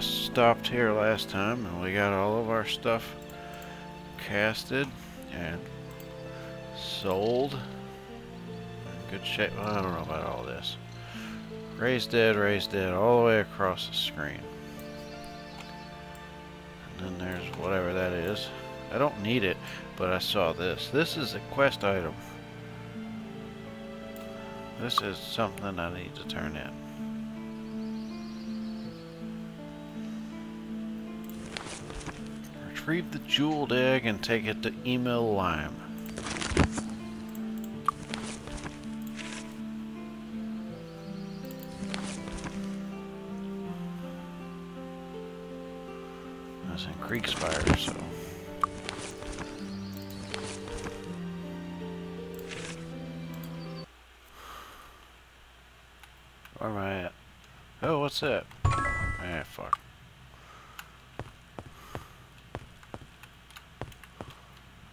Stopped here last time and we got all of our stuff casted and sold. In good shape. I don't know about all this. Raise dead, raise dead, all the way across the screen. And then there's whatever that is. I don't need it, but I saw this. This is a quest item. This is something I need to turn in. Retrieve the jeweled egg and take it to Emil Lime. That's in Kriegspire, so... Where am I at? Oh, what's that? Ah, fuck.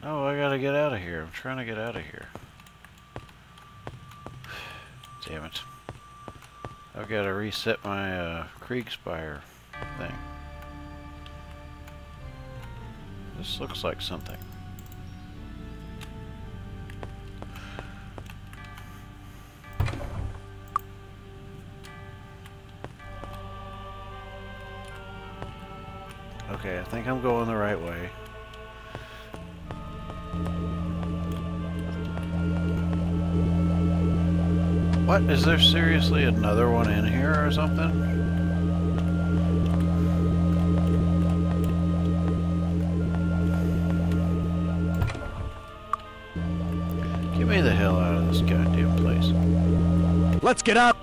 No, I gotta get out of here. I'm trying to get out of here. Damn it. I've gotta reset my uh, Kriegspire thing. This looks like something. Okay, I think I'm going the right way. What? Is there seriously another one in here or something? Get me the hell out of this goddamn place. Let's get out.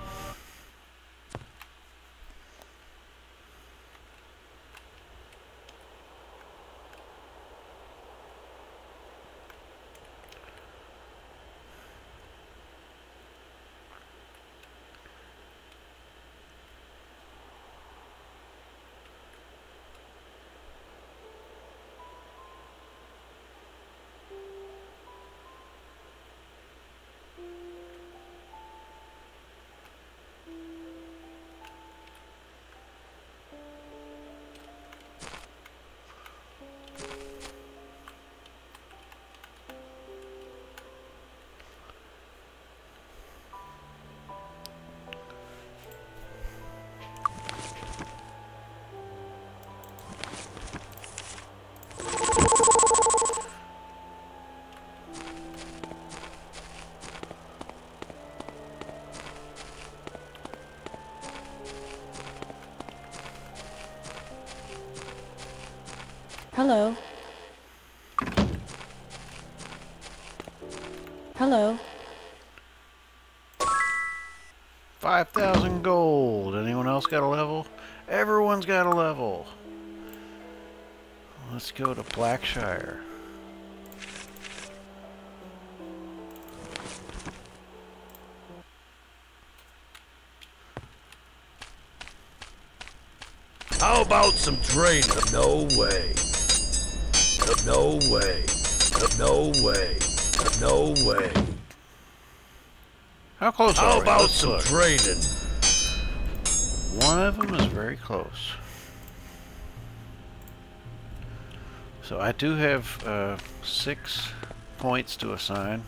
5,000 gold. Anyone else got a level? Everyone's got a level. Let's go to Blackshire. How about some training? No way. No way. No way. No way. How close are How we? about some look. training? One of them is very close. So I do have uh, six points to assign.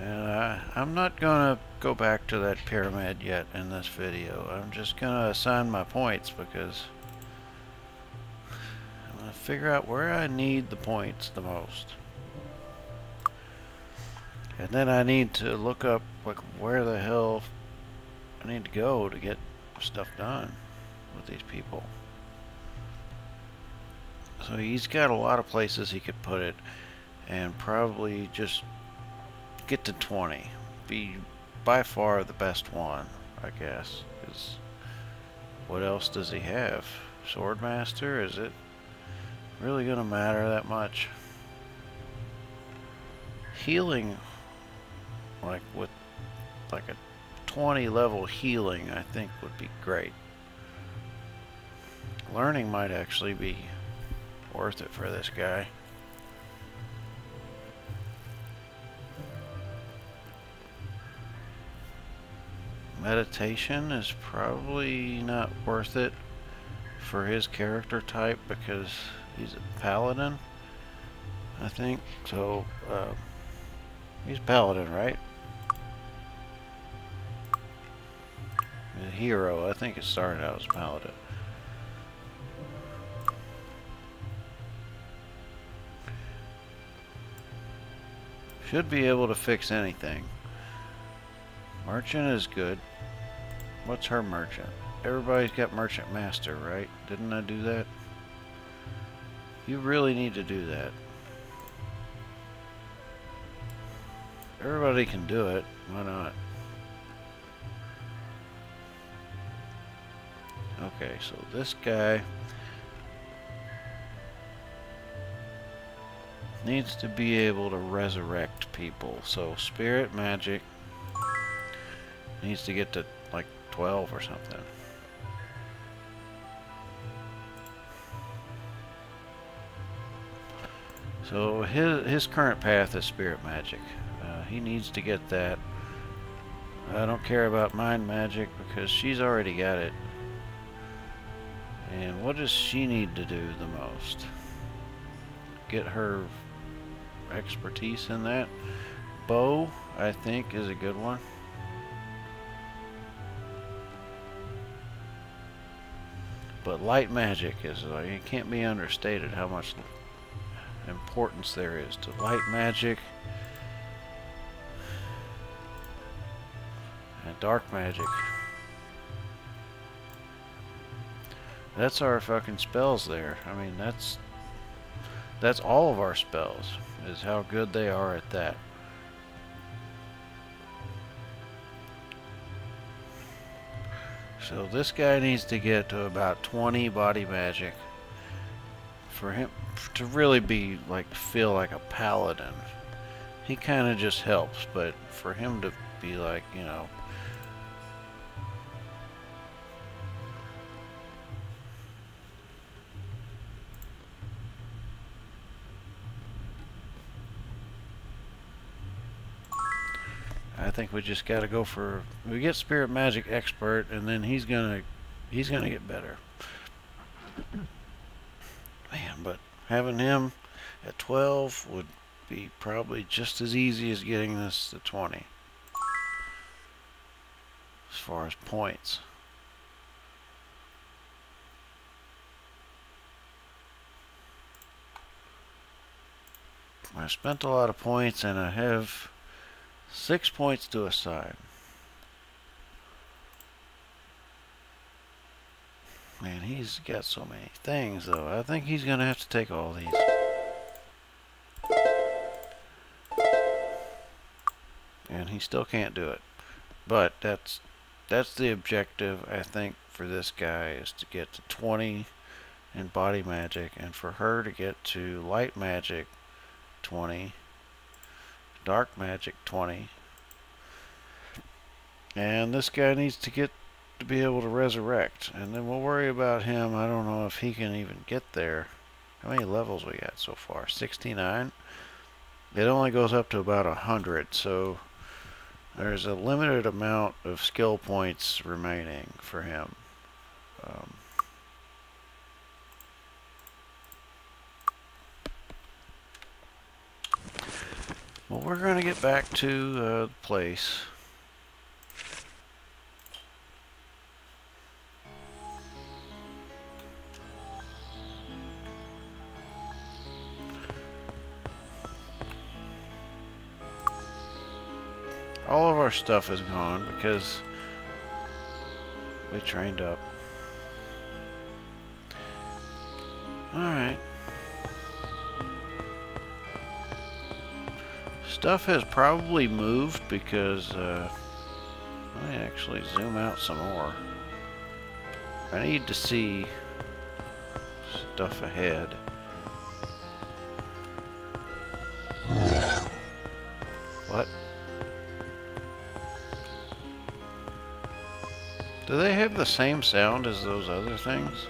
And I, I'm not going to go back to that pyramid yet in this video. I'm just going to assign my points because I'm going to figure out where I need the points the most. And then I need to look up like where the hell I need to go to get stuff done with these people. So he's got a lot of places he could put it and probably just get to 20. Be by far the best one, I guess. 'cause what else does he have? Swordmaster? Is it really going to matter that much? Healing, like with like a 20 level healing, I think would be great. Learning might actually be worth it for this guy. Meditation is probably not worth it for his character type because he's a paladin, I think. So, uh, he's paladin, right? Hero, I think it started out as paladin. Should be able to fix anything. Merchant is good. What's her merchant? Everybody's got merchant master, right? Didn't I do that? You really need to do that. Everybody can do it. Why not? Okay, so this guy needs to be able to resurrect people. So spirit magic needs to get to like 12 or something. So his, his current path is spirit magic. Uh, he needs to get that. I don't care about mind magic because she's already got it. What does she need to do the most? Get her expertise in that. Bow, I think, is a good one. But light magic is, uh, it can't be understated how much importance there is to light magic and dark magic. That's our fucking spells there. I mean, that's that's all of our spells is how good they are at that. So this guy needs to get to about 20 body magic for him to really be like feel like a paladin. He kind of just helps, but for him to be like, you know, think we just got to go for we get spirit magic expert and then he's gonna he's gonna get better. Man but having him at 12 would be probably just as easy as getting this to 20 as far as points. I spent a lot of points and I have Six points to a side. Man, he's got so many things, though. I think he's going to have to take all these. And he still can't do it. But that's that's the objective, I think, for this guy is to get to 20 in body magic and for her to get to light magic 20 Dark Magic 20. And this guy needs to get to be able to resurrect. And then we'll worry about him. I don't know if he can even get there. How many levels we got so far? 69? It only goes up to about 100, so there's a limited amount of skill points remaining for him. Um, Well, we're going to get back to uh, the place. All of our stuff is gone because we trained up. Alright. Stuff has probably moved because, uh, let me actually zoom out some more. I need to see stuff ahead. What? Do they have the same sound as those other things?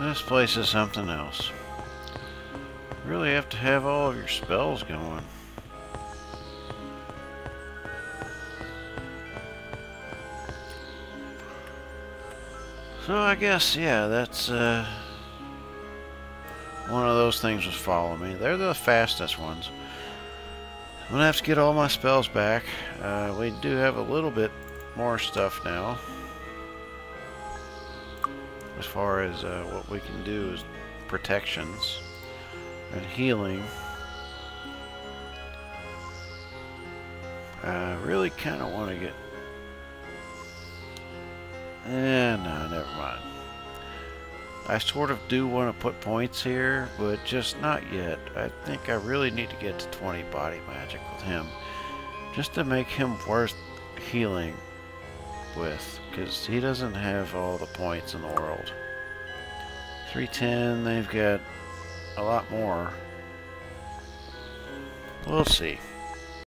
This place is something else. You really have to have all of your spells going. So I guess, yeah, that's uh, one of those things was follow me. They're the fastest ones. I'm going to have to get all my spells back. Uh, we do have a little bit more stuff now. As far as uh, what we can do is protections and healing. I really kind of want to get Eh, no, never mind. I sort of do want to put points here, but just not yet. I think I really need to get to 20 body magic with him. Just to make him worth healing with. Because he doesn't have all the points in the world. 310, they've got a lot more. We'll see.